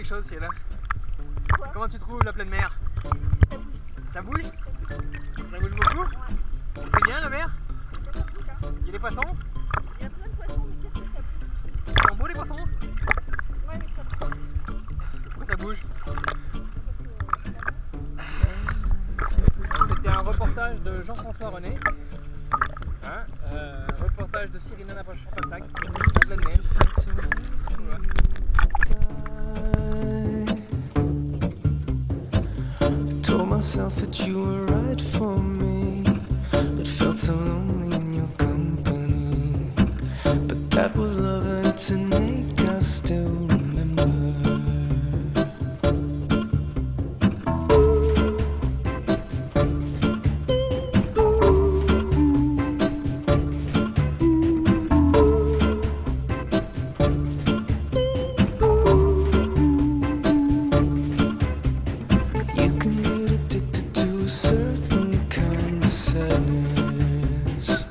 quelque chose, Ciel. Comment tu trouves la pleine mer? Ça bouge? Ça bouge beaucoup? C'est bien la mer? Il y a des poissons? Il y a plein de poissons, mais qu'est-ce que ça bouge Ils sont beaux les poissons? Ouais, ça bouge. Pourquoi ça bouge? C'était un reportage de Jean-François René. Hein, euh, reportage de Cyril Nana Champassac, en pleine mer. Voilà. Myself that you were right for me, but felt so lonely in your company. But that was love, and to make us still sadness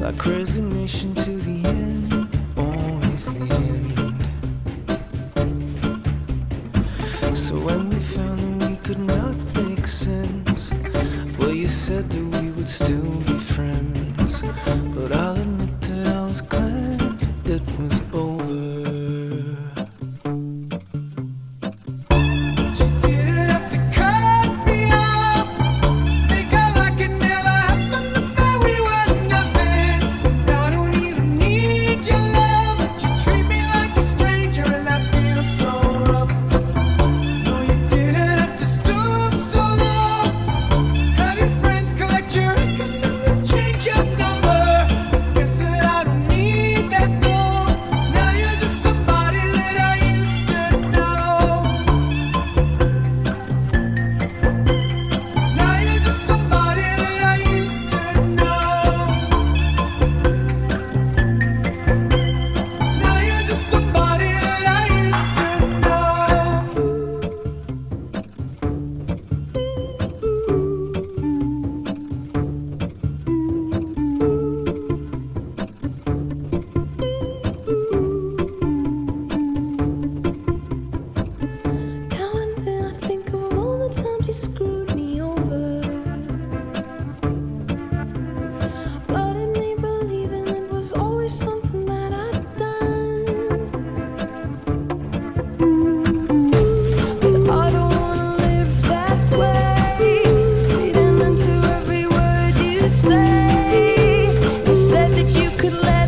Like resignation to the end Always the end. So when we found that we could not make sense Well you said that we would still be friends. say? You said that you could let